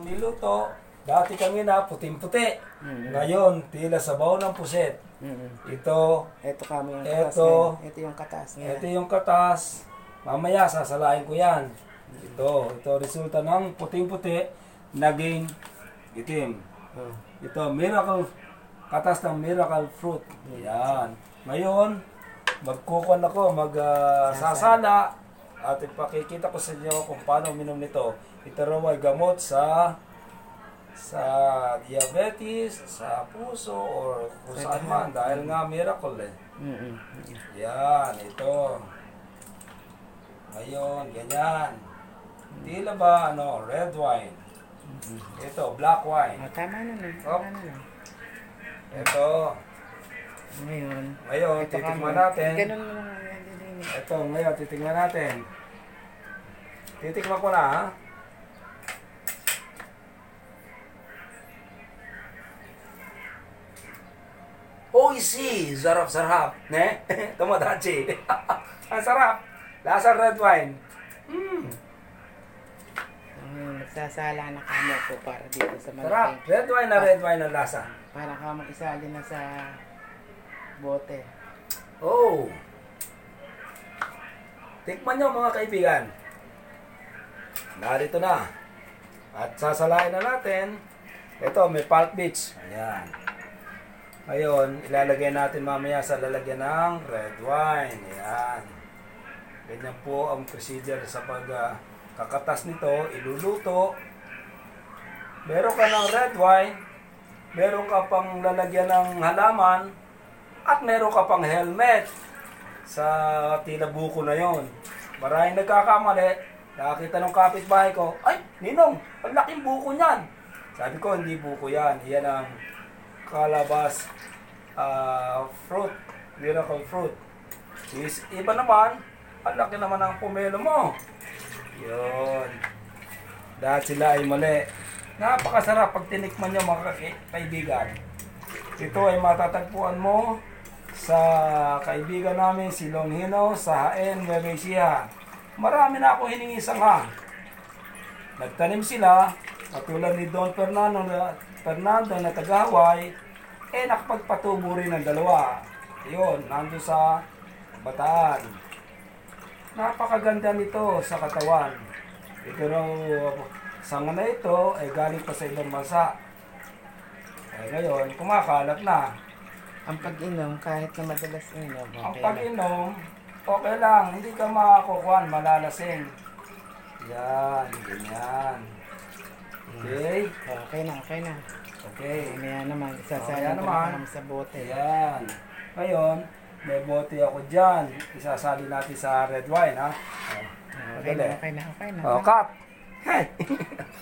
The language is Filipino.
Niluto, dati kami na puting-puti. Mm. Ngayon, tila sabaw ng puset. Mm. Ito, Ito kamo yung katas Ito. ngayon. Ito yung katas niya. ito yung katas. Mamaya, sasalain ko yan. Ito, ito resulta ng puting-puti, naging itim. Oh. Ito, miracle, katas ng miracle fruit. Yan. Ngayon, magkukon ako, magsasala at ipakikita ko sa inyo kung paano uminom nito. Ito raw ay gamot sa sa diabetes, sa puso, or kung saan man. Dahil nga miracle eh. Mm-mm. Yan, ito. Ngayon, ganyan. Tila ba, ano, red wine. Ito, black wine. Oh, tama na na. Oh. Tama na na. Ito. Ngayon. Ngayon, titikman natin. Ganun mo din. Ito, ngayon, titikman natin. Titikman ko na, ha? Oh, si, sarap-sarap. Ne? Tomodachi. Ang sarap. Lasa red wine. Mm, Ngayon, magsasala na kamo ko para dito sa sarap. malaking. Red wine na red wine ang lasa. Para kamo isali na sa bote. Oh. Tikman nyo mga kaibigan. Narito na. At sasalain na natin. Ito, may pulp beach. Ayan. Ngayon, ilalagay natin mamaya sa lalagyan ng red wine. Ayan. Ganyan po ang procedure sa pagkakatas nito. Iluluto. Meron ka ng red wine. Meron ka pang lalagyan ng halaman. At meron ka pang helmet sa tila buko na yon. Maraming nagkakamali. Nakakita ng kapitbahay ko, ay, Ninong, ang laking buko niyan. Sabi ko, hindi buko yan. Yan ang kalabas ah, fruit, miracle fruit. Is, iba naman, ang laki naman ang pomelo mo. Yun. Dahil sila ay mali. Napakasarap pag tinikman nyo mga ka- kaibigan. Ito ay matatagpuan mo sa kaibigan namin si Longhino sa Haen, Nueva. Marami na ako hiningi sangha. Nagtanim sila, katulad ni Don Fernando na, Fernando na taga Hawaii, eh nakapagpatubo rin ng dalawa. Yun, nando sa Bataan. Napakaganda nito sa katawan. Ito raw, sanga na ito, ay galing pa sa ibang bansa. Eh ngayon, kumakalat na. Ang pag-inom, kahit na madalas inom, Ang okay pag-inom, okay lang. Hindi ka makakukuhan, malalasing. Yan, ganyan. Okay? Okay na, okay na. Okay. Mamaya naman, isasali Mamaya ko naman. na kamo sa bote. Ayan. Ngayon, may bote ako dyan. Isasali natin sa red wine, ha? Okay Madali. na, okay na, okay na. Oh, cut! Hey!